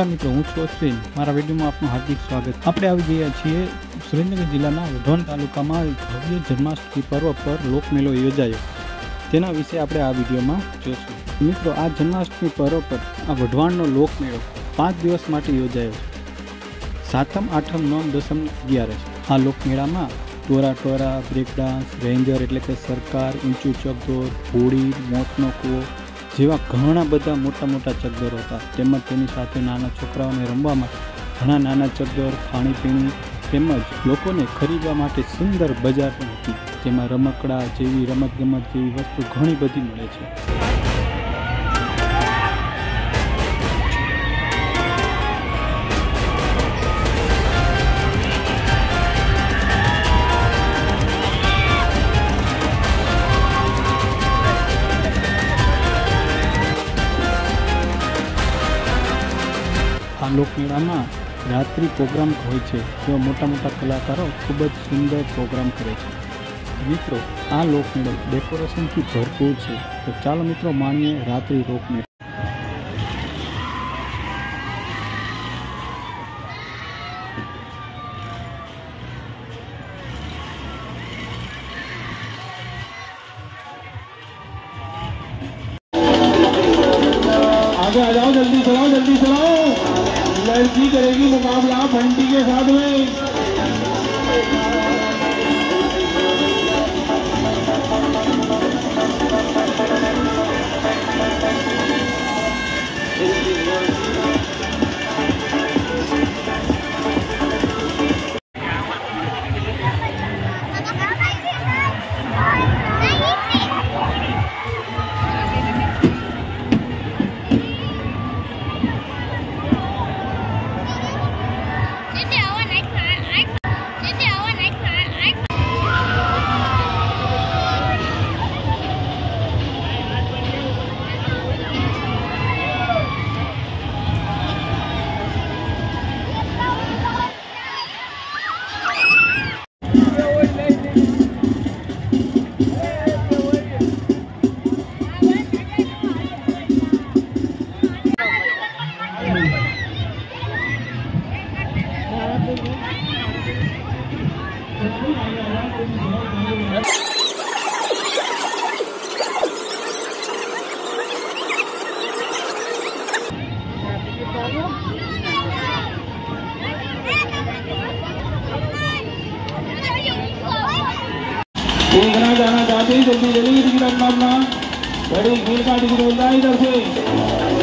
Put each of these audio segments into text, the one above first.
નમસ્કાર મિત્રો, હું છું અશ્વિન. મારા વિડીયોમાં આપનું હાર્દિક સ્વાગત. આપણે આવી ગયા છીએ સુરેન્દ્રનગર જિલ્લાના વઢવાણ તાલુકામાં ભવ્ય જન્માષ્ટમી પર્વ પર લોકમેળો યોજાયો. તેના વિશે આપણે આ વિડીયોમાં જોશું. મિત્રો, આ જન્માષ્ટમી પર્વ પર આ વઢવાણનો લોકમેળો પાંચ દિવસ માટે યોજાયો સાતમ, આઠમ, નવમ, દસમ અગિયારસ આ લોકમેળામાં ટોરા ટોરા બ્રેક રેન્જર એટલે કે સરકાર, ઊંચું ચકદોર, હોળી, મોતનો કૂવો જેવા ઘણા બધા મોટા મોટા ચકદોર હતા. તેમજ તેની સાથે નાના છોકરાઓને રમવા માટે ઘણા નાના ચકદોર ખાણીપીણી તેમજ લોકોને ખરીદવા માટે સુંદર બજાર પણ હતી. જેમાં રમકડા જેવી, રમતગમત જેવી વસ્તુ ઘણી બધી મળે છે. લોકમેળામાં રાત્રિ પ્રોગ્રામ હોય છે જેમાં મોટા મોટા કલાકારો ખૂબ જ સુંદર પ્રોગ્રામ કરે છે મિત્રો આ લોકમેળો ડેકોરેશનથી ભરપૂર છે તો ચાલો મિત્રો માણીએ રાત્રિ લોકમેળો आगे आ जाओ जल्दी चलाओ जल्दी चलाओ लड़की करेगी मुकाबला फंटी के साथ में देखना जाना चाहते हैं जल्दी जल्दी टिकट अपना अपना बड़ी खेल का टिकट मिलता है इधर से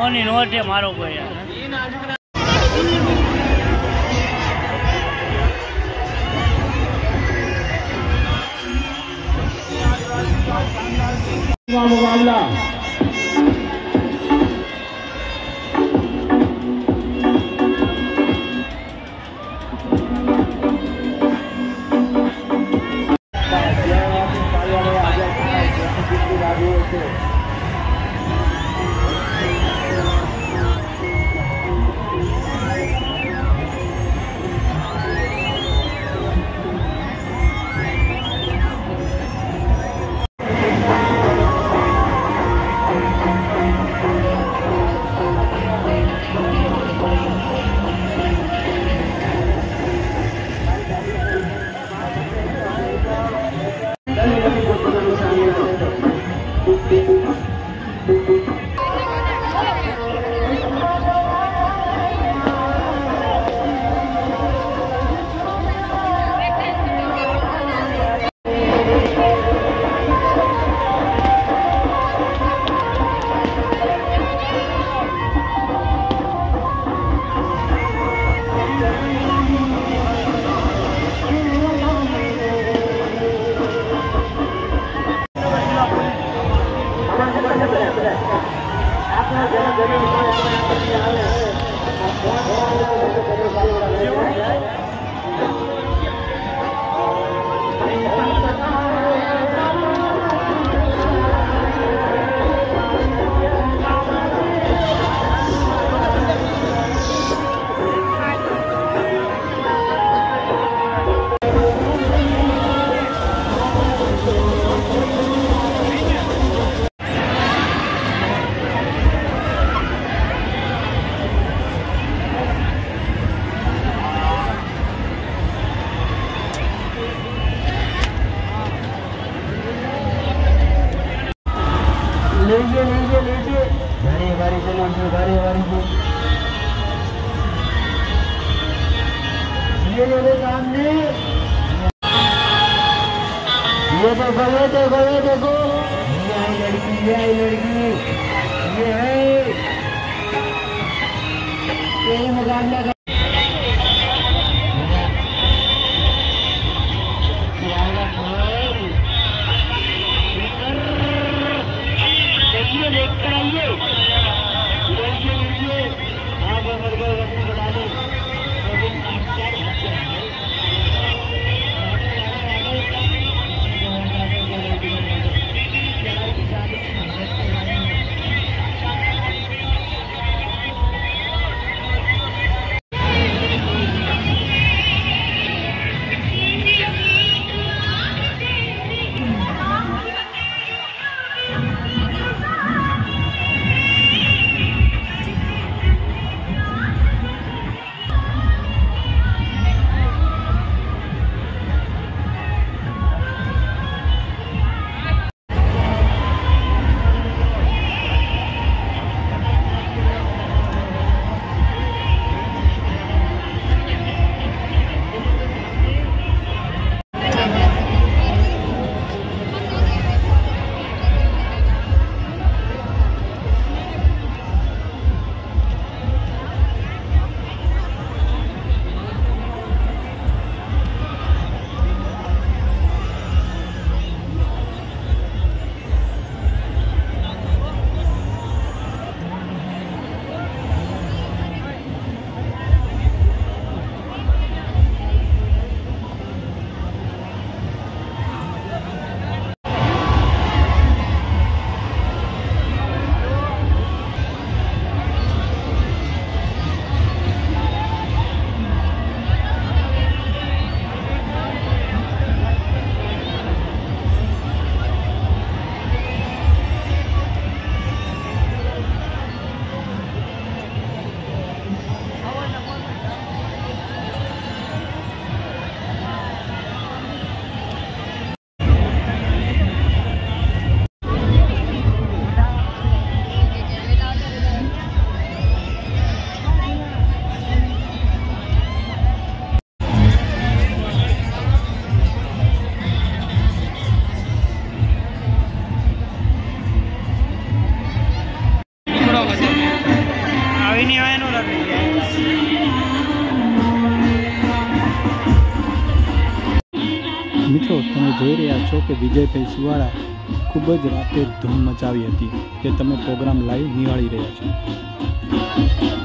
ઓની નોટ છે મારો કોઈ યાર. Yeah, yeah, yeah. ये देखो ये देखो ये देखो। ये है लड़की, ये है। लड़की ये है। ये मुकाबला મિત્રો, તમે જોઈ રહ્યા છો કે વિજયભાઈ સુવાળા ખૂબ જ રાતે ધૂમ મચાવી હતી તે તમે પ્રોગ્રામ લાઈવ નિહાળી રહ્યા છો.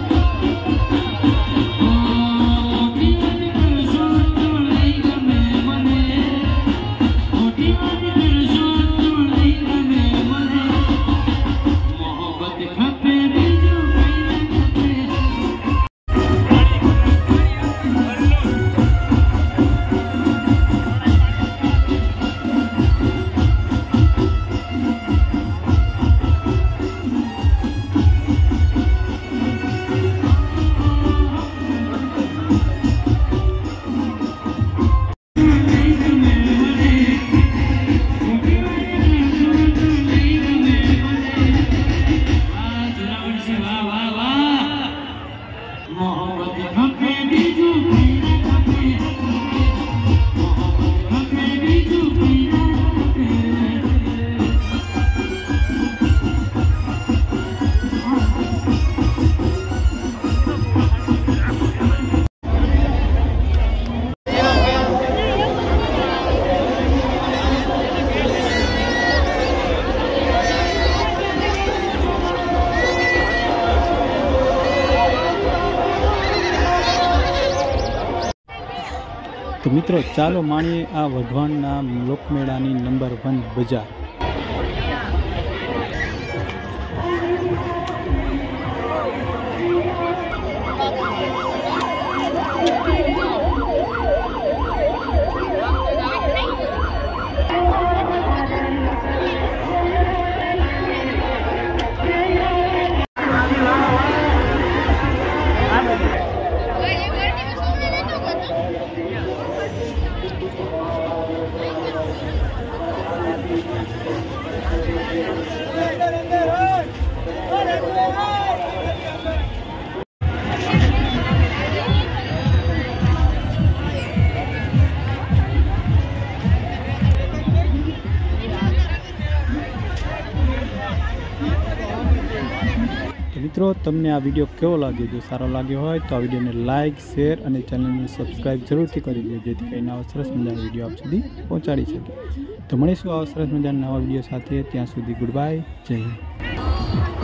મિત્રો ચાલો માણીએ આ વઢવાણના લોકમેળાની નંબર વન બજાર. તો મિત્રો, તમને આ વીડિયો કેવો લાગ્યો? જો સારો લાગ્યો હોય તો આ વિડીયોને લાઇક શેર અને ચેનલને સબસ્ક્રાઈબ જરૂરથી કરી દો જેથી કરીને આવા સરસ મજાના વીડિયો આપ સુધી પહોંચાડી શકે. તો મળીશું આવા સરસ મજાના નવા વીડિયો સાથે. ત્યાં સુધી ગુડ બાય, જય હિન્દ.